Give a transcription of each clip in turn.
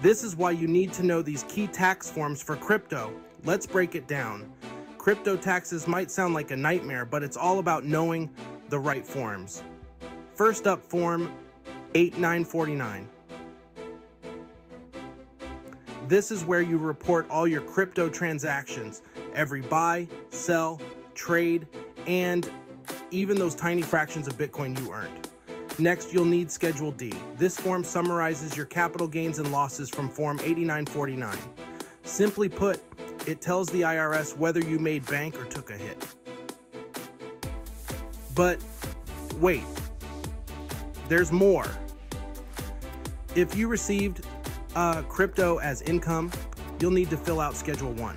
This is why you need to know these key tax forms for crypto. Let's break it down. Crypto taxes might sound like a nightmare, but it's all about knowing the right forms. First up, Form 8949. This is where you report all your crypto transactions, every buy, sell, trade, and even those tiny fractions of Bitcoin you earned. Next, you'll need Schedule D. This form summarizes your capital gains and losses from Form 8949. Simply put, it tells the IRS whether you made bank or took a hit. But wait, there's more. If you received uh, crypto as income, you'll need to fill out Schedule 1.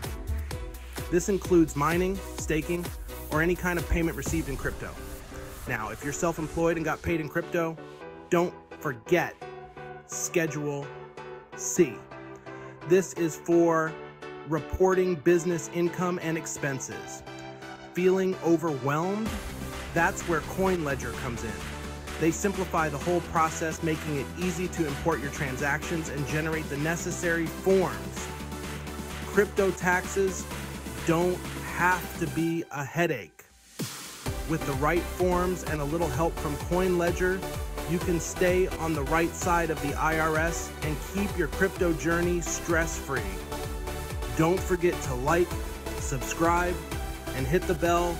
This includes mining, staking, or any kind of payment received in crypto. Now, if you're self employed and got paid in crypto, don't forget Schedule C. This is for reporting business income and expenses. Feeling overwhelmed? That's where CoinLedger comes in. They simplify the whole process, making it easy to import your transactions and generate the necessary forms. Crypto taxes don't have to be a headache. With the right forms and a little help from CoinLedger, you can stay on the right side of the IRS and keep your crypto journey stress free. Don't forget to like, subscribe, and hit the bell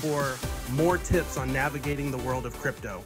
for more tips on navigating the world of crypto.